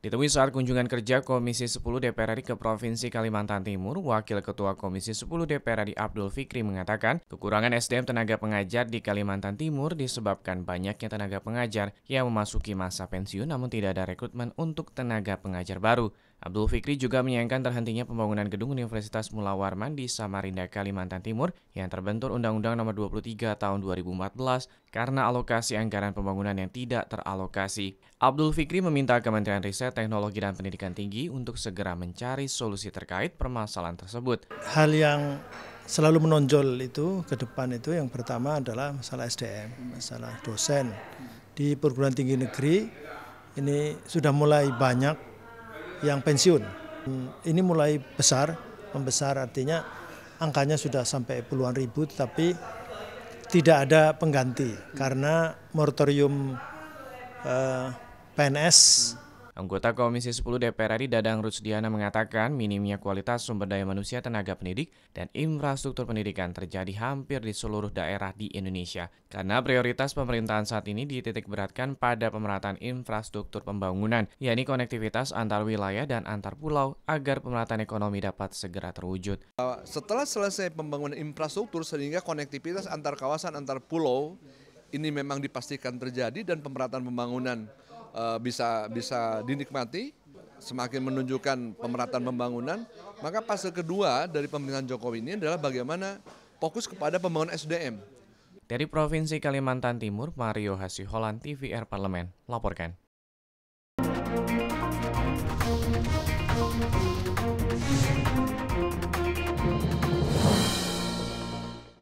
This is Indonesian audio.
Ditemui saat kunjungan kerja Komisi 10 DPR RI ke Provinsi Kalimantan Timur, Wakil Ketua Komisi 10 DPR RI Abdul Fikri mengatakan, kekurangan SDM tenaga pengajar di Kalimantan Timur disebabkan banyaknya tenaga pengajar yang memasuki masa pensiun namun tidak ada rekrutmen untuk tenaga pengajar baru. Abdul Fikri juga menyayangkan terhentinya pembangunan gedung Universitas Mula Warman di Samarinda, Kalimantan Timur yang terbentur Undang-Undang Nomor 23 Tahun 2014 karena alokasi anggaran pembangunan yang tidak teralokasi. Abdul Fikri meminta Kementerian Riset, Teknologi, dan Pendidikan Tinggi untuk segera mencari solusi terkait permasalahan tersebut. Hal yang selalu menonjol itu ke depan itu yang pertama adalah masalah SDM, masalah dosen. Di perguruan tinggi negeri ini sudah mulai banyak yang pensiun. Ini mulai besar, membesar artinya angkanya sudah sampai puluhan ribu tetapi tidak ada pengganti karena moratorium eh, PNS Anggota Komisi 10 DPR RI Dadang Rusdiana mengatakan minimnya kualitas sumber daya manusia tenaga pendidik dan infrastruktur pendidikan terjadi hampir di seluruh daerah di Indonesia. Karena prioritas pemerintahan saat ini dititik beratkan pada pemerataan infrastruktur pembangunan, yakni konektivitas antar wilayah dan antar pulau agar pemerataan ekonomi dapat segera terwujud. Setelah selesai pembangunan infrastruktur sehingga konektivitas antar kawasan antar pulau ini memang dipastikan terjadi dan pemerataan pembangunan uh, bisa bisa dinikmati semakin menunjukkan pemerataan pembangunan maka fase kedua dari pemerintahan Jokowi ini adalah bagaimana fokus kepada pembangunan SDM. Dari Provinsi Kalimantan Timur, Mario Hasiholan TVR Parlemen, laporkan.